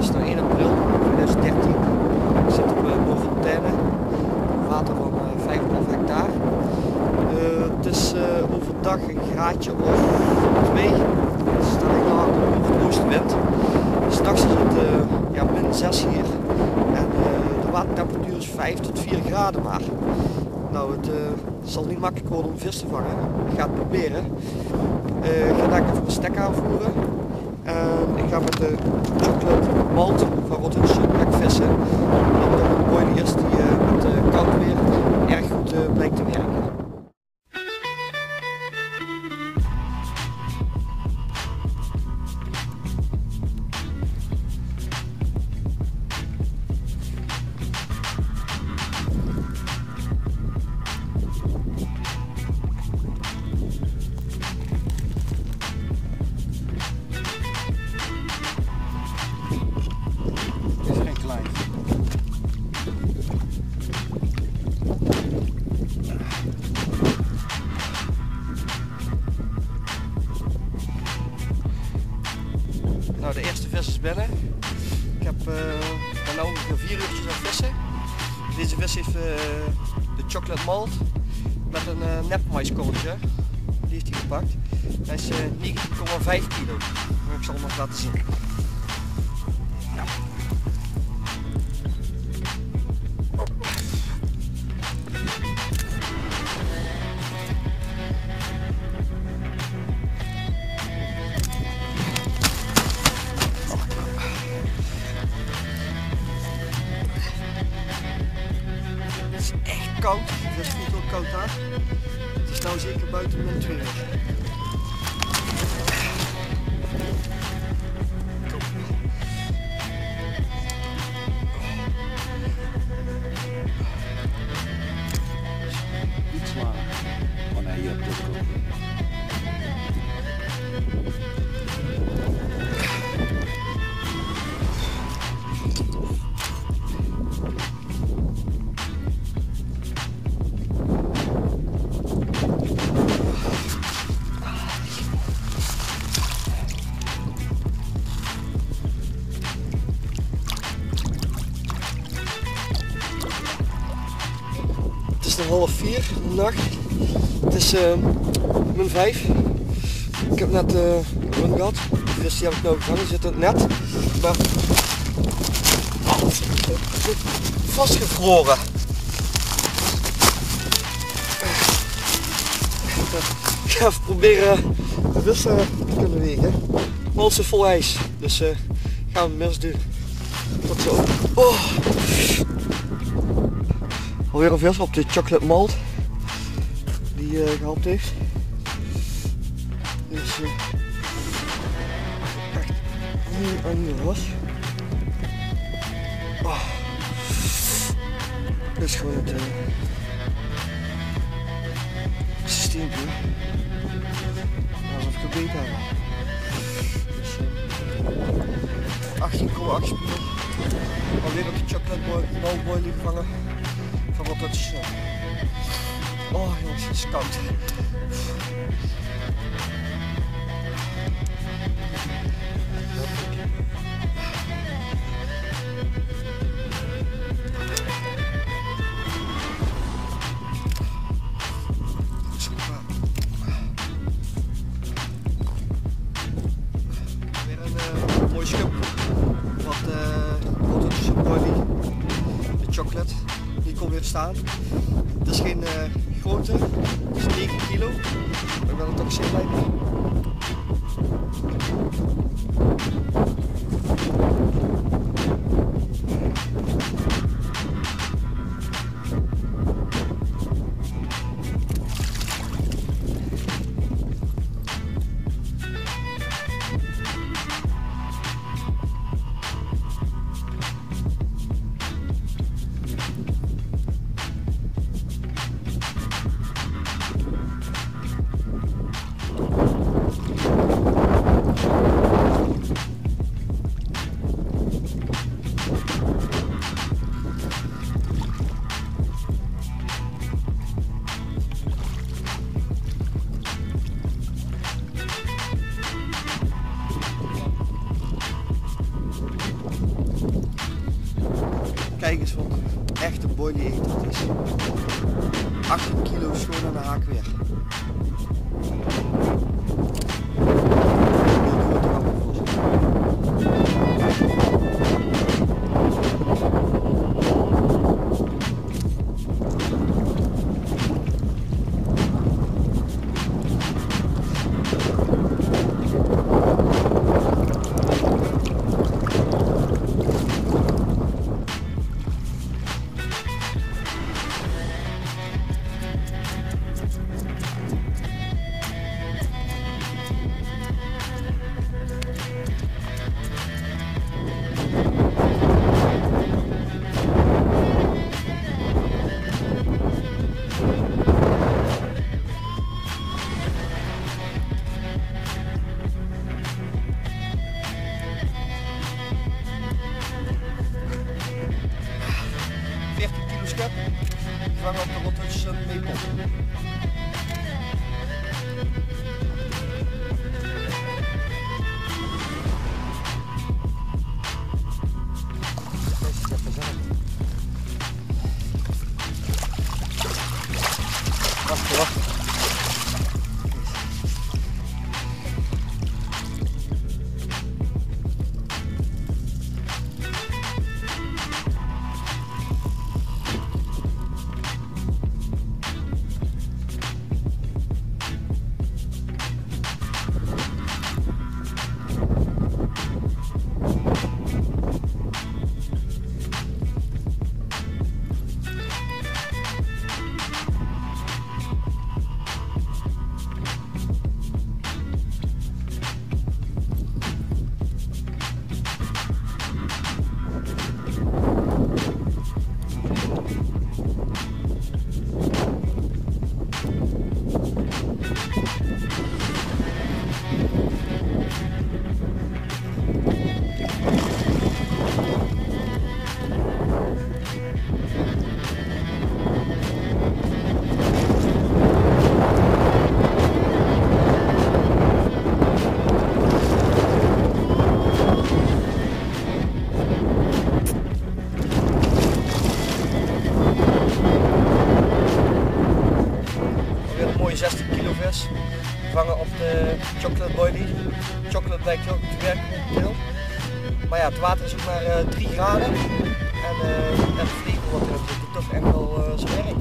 Is nu 1 april 2013. Ik zit op uh, Noorfontaine, water van uh, 5,5 hectare. Uh, het is uh, overdag een graadje of 2. Het is alleen harde over oostenwind. S'nachts is het uh, ja, min 6 hier. En de watertemperatuur is 5 tot 4 graden maar. Nou, het zal niet makkelijk worden om vis te vangen. Ik ga het proberen. ik ga daar even mijn stek aanvoeren. En ik ga met de chocolate malt van Rotterdam vissen. Omdat het een boilie is die met koud weer erg goed blijkt te werken. Uh, ben nu ongeveer vier uurtjes aan vissen. Deze vis heeft uh, de chocolate malt met een uh, nepmaiskorreltje. Die heeft hij gepakt. Hij is 9,5 kilo. Ik zal hem nog laten zien. Koud. Het voelt ook koud. Het is nou zeker buiten min 20. Is half vier de nacht. Het is uh, min 5. Ik heb net uh, run gehad. Vis die heb ik nou gevangen, zit het net. Maar vastgevroren. Ik ga even proberen de uh, te kunnen bewegen. Maar het is vol ijs, dus uh, gaan we mis doen. Tot zo. Oh. Alweer een vis op de chocolate malt die uh, heeft. Dus uh, echt niet aan de was. Oh. Dit is gewoon het uh, systeempje. Alsof ik gebeten heb. Dus, uh, 18,8 spiegel. Alweer op de chocolate malt gevangen wat het is. Oh jongens, het is koud. Een uh, mooi schip. Wat uh, Rotterdamse boilie. De chocolate weer staan. Het is geen uh, grote, het is 9 kilo, maar ik ben er toch zeer blij mee. Eens wat echt een boilie eter het is. 18 kilo schoon aan de haak weer. Gevangen op de rotters en chocolate boilie, chocolate black chocolate Maar ja, het water is ook maar eh, uh, 3 graden en eh, uh, het vliegen wordt natuurlijk toch echt wel eh, zijn werk.